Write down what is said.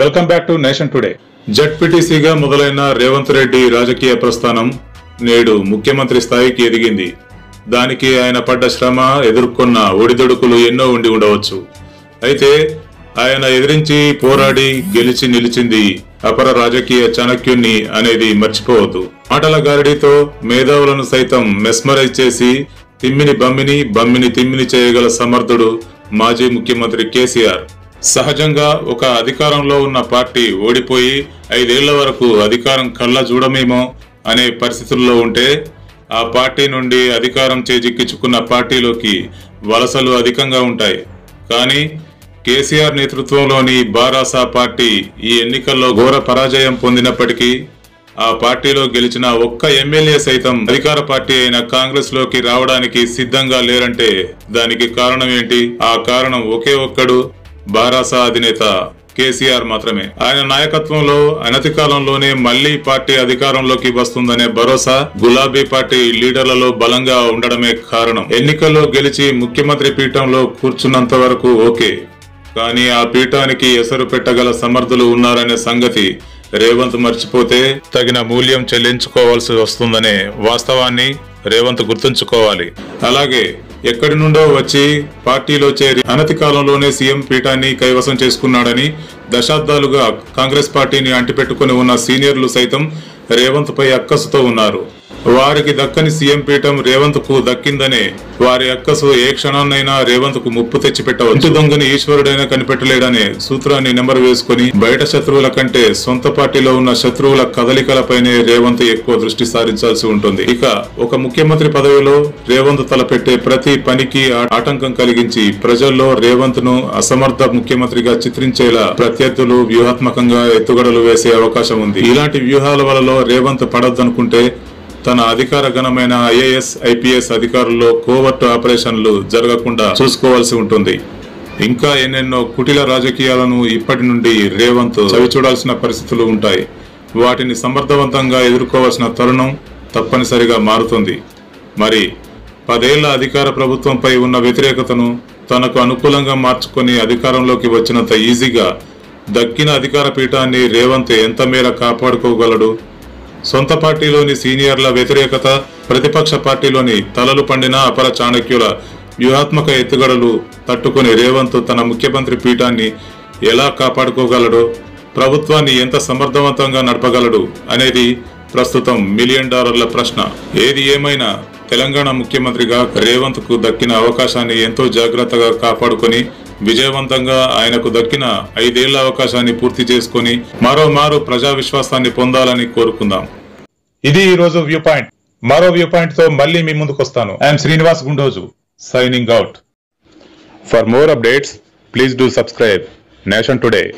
Welcome back to nation today జడ్పీటీసీగా మొదలైన రేవంత్ రెడ్డి రాజకీయ ప్రస్థానం నేడు ముఖ్యమంత్రి స్థాయికి ఎదిగింది. దానికి ఆయన పడ్డ శ్రమ ఎదుర్కొన్న ఒడిదొడుకులు ఎన్నో ఉండి ఉండవచ్చు. అయితే ఆయన ఎదిరించి పోరాడి గెలిచి నిలిచింది అపర రాజకీయ చాణక్యుణ్ణి అనేది మర్చిపోవద్దు. మాటల గారడితో మేధావులను సైతం మెస్మరైజ్ చేసి తిమ్మిని బమ్మిని బమ్మిని తిమ్మిని చేయగల సమర్థుడు మాజీ ముఖ్యమంత్రి కేసీఆర్. సహజంగా ఒక అధికారంలో ఉన్న పార్టీ ఓడిపోయి ఐదేళ్ళ వరకు అధికారం కళ్ళ చూడమేమో అనే పరిస్థితుల్లో ఉంటే ఆ పార్టీ నుండి అధికారం చేజిక్కించుకున్న పార్టీలోకి వలసలు అధికంగా ఉంటాయి. కానీ కేసీఆర్ నేతృత్వంలోని బారాసా పార్టీ ఈ ఎన్నికల్లో ఘోర పరాజయం పొందినప్పటికీ ఆ పార్టీలో గెలిచిన ఒక్క ఎమ్మెల్యే సైతం అధికార పార్టీ అయిన కాంగ్రెస్లోకి రావడానికి సిద్ధంగా లేరంటే దానికి కారణం ఏంటి? ఆ కారణం ఒకే ఒక్కడు బారాసా అధినేత కేసీఆర్ మాత్రమే. ఆయన నాయకత్వంలో అనతి కాలంలోనే మళ్ళీ పార్టీ అధికారంలోకి వస్తుందనే భరోసా గులాబీ పార్టీ లీడర్లలో బలంగా ఉండడమే కారణం. ఎన్నికల్లో గెలిచి ముఖ్యమంత్రి పీఠంలో కూర్చున్నంత వరకు ఓకే. కానీ ఆ పీఠానికి ఎసరు పెట్టగల సమర్థులు ఉన్నారనే సంగతి రేవంత్ మర్చిపోతే తగిన మూల్యం చెల్లించుకోవాల్సి వస్తుందనే వాస్తవాన్ని రేవంత్ గుర్తుంచుకోవాలి. అలాగే ఎక్కడి నుండో వచ్చి పార్టీలో చేరి అనతి కాలంలోనే సీఎం పీఠాన్ని కైవసం చేసుకున్నాడని దశాబ్దాలుగా కాంగ్రెస్ పార్టీని అంటిపెట్టుకుని ఉన్న సీనియర్లు సైతం రేవంత్ పై అక్కసుతో ఉన్నారు. వారికి దక్కని సీఎం పీఠం రేవంత్కు దక్కిందనే వారి అక్కసు ఏ క్షణాన్నైనా రేవంత్కు ముప్పు తెచ్చిపెట్టవచ్చు. దొంగని ఈశ్వరుడైనా కనిపెట్టలేడనే సూత్రాన్ని నెంబర్ వేసుకుని బయట శత్రువుల కంటే సొంత పార్టీలో ఉన్న శత్రువుల కదలికలపైనే రేవంత్ ఎక్కువ దృష్టి సారించాల్సి ఉంటుంది. ఇక ఒక ముఖ్యమంత్రి పదవిలో రేవంత్ తలపెట్టే ప్రతి పనికి ఆటంకం కలిగించి ప్రజల్లో రేవంత్ను అసమర్థ ముఖ్యమంత్రిగా చిత్రించేలా ప్రత్యర్థులు వ్యూహాత్మకంగా ఎత్తుగడలు వేసే అవకాశం ఉంది. ఇలాంటి వ్యూహాల వలలో రేవంత్ పడొద్దనుకుంటే తన అధికార గణమైన ఐఏఎస్ ఐపీఎస్ అధికారుల్లో కోవర్ట్ ఆపరేషన్లు జరగకుండా చూసుకోవాల్సి ఉంటుంది. ఇంకా ఎన్నెన్నో కుటిల రాజకీయాలను ఇప్పటి నుండి రేవంత్ చవిచూడాల్సిన పరిస్థితులు ఉంటాయి. వాటిని సమర్థవంతంగా ఎదుర్కోవాల్సిన తరుణం తప్పనిసరిగా మారుతుంది. మరి పదేళ్ళ అధికార ప్రభుత్వంపై ఉన్న వ్యతిరేకతను తనకు అనుకూలంగా మార్చుకొని అధికారంలోకి వచ్చినంత ఈజీగా దక్కిన అధికార పీఠాన్ని రేవంత్ ఎంత మేర కాపాడుకోగలడు? సొంత పార్టీలోని సీనియర్ల వ్యతిరేకత ప్రతిపక్ష పార్టీలోని తలలు పండిన అపర చాణక్యుల వ్యూహాత్మక ఎత్తుగడలు తట్టుకుని రేవంత్ తన ముఖ్యమంత్రి పీఠాన్ని ఎలా కాపాడుకోగలడు ప్రభుత్వాన్ని ఎంత సమర్థవంతంగా నడపగలడు అనేది ప్రస్తుతం మిలియన్ డాలర్ల ప్రశ్న. ఏది ఏమైనా తెలంగాణ ముఖ్యమంత్రిగా రేవంత్కు దక్కిన అవకాశాన్ని ఎంతో జాగ్రత్తగా కాపాడుకొని విజయవంతంగా ఆయనకు దక్కిన ఐదేళ్ళ అవకాశాన్ని పూర్తి చేసుకొని మరోమారు ప్రజా విశ్వాసాన్ని పొందాలని కోరుకుందాం. ఇది ఈ రోజు వ్యూ పాయింట్. మరో వ్యూ పాయింట్తో మళ్ళీ మీ ముందుకు వస్తాను. I'm Srinivas Gundoju signing out for more updates please do subscribe. Nation today.